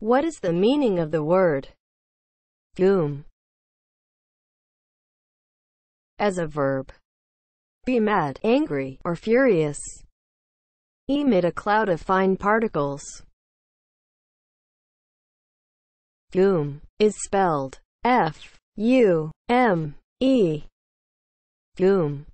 What is the meaning of the word fume as a verb? Be mad, angry, or furious. Emit a cloud of fine particles. Fume is spelled F-U-M-E. Fume.